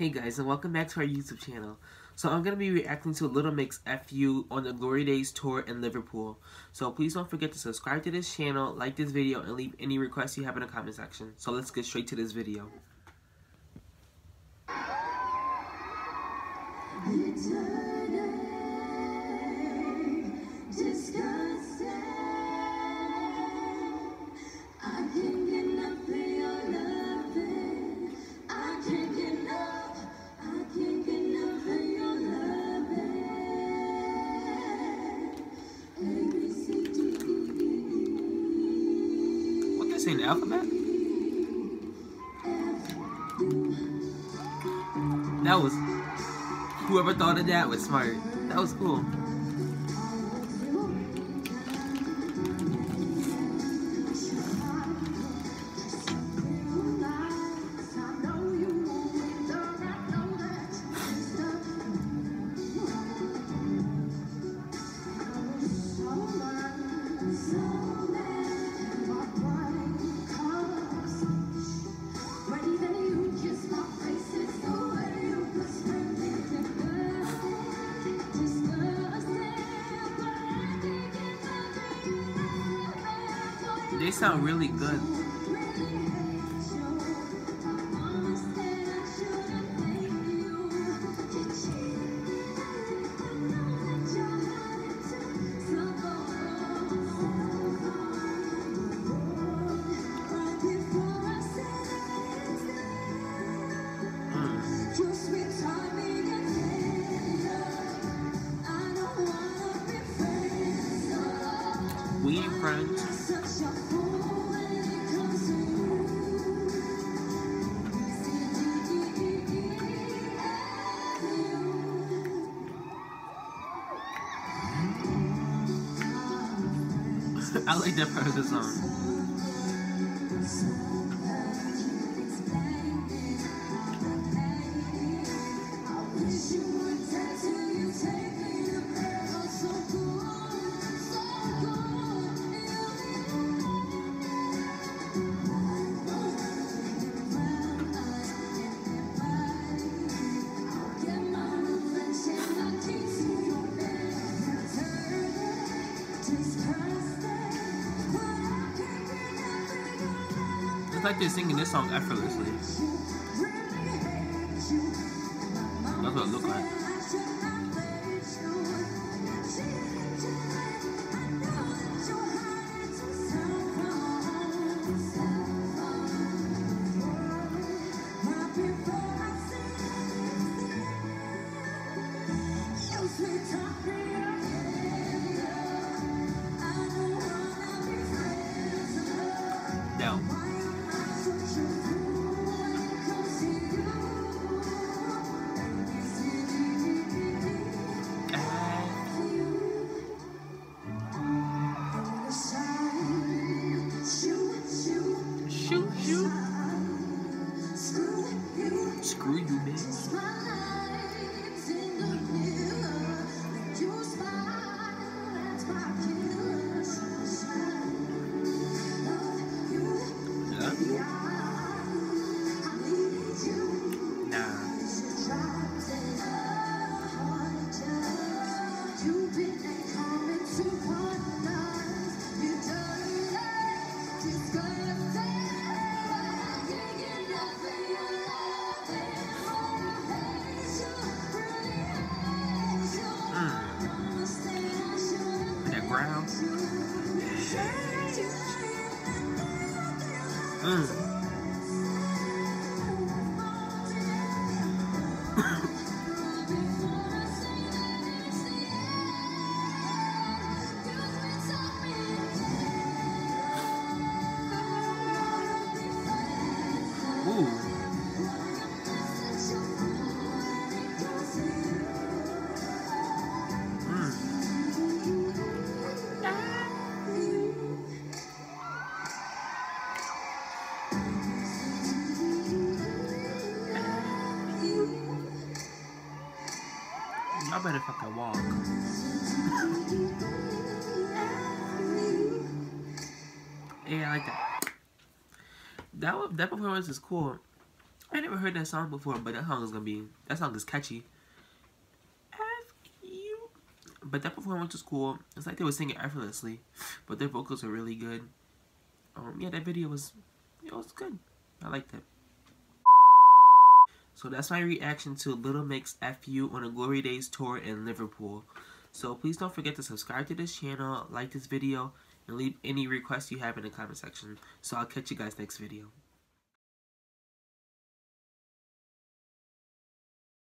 Hey guys and welcome back to our YouTube channel. So I'm going to be reacting to a Little Mix FU on the Glory Days tour in Liverpool. So please don't forget to subscribe to this channel, like this video, and leave any requests you have in the comment section. So let's get straight to this video. alphabet? That was whoever thought of that was smart. That was cool. They sound really good. Mm. We ain't friends. I like that part of the song. It's like they're singing this song effortlessly. That's what it looked like. Screw you, bitch. Yeah. Mm. Mm. I better fucking walk. yeah, I like that. That that performance is cool. I never heard that song before, but that song is gonna be that song is catchy. But that performance was cool. It's like they were singing effortlessly, but their vocals are really good. Um, yeah, that video was it was good. I liked it. So that's my reaction to Little Mix FU on a Glory Days tour in Liverpool. So please don't forget to subscribe to this channel, like this video, and leave any requests you have in the comment section. So I'll catch you guys next video.